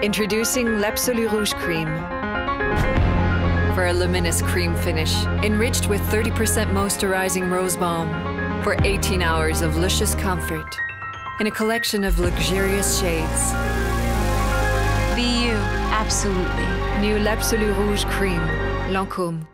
Introducing L'Absolu Rouge Cream. For a luminous cream finish, enriched with 30% moisturizing rose balm. For 18 hours of luscious comfort. In a collection of luxurious shades. Be you, absolutely. New L'Absolu Rouge Cream. Lancôme.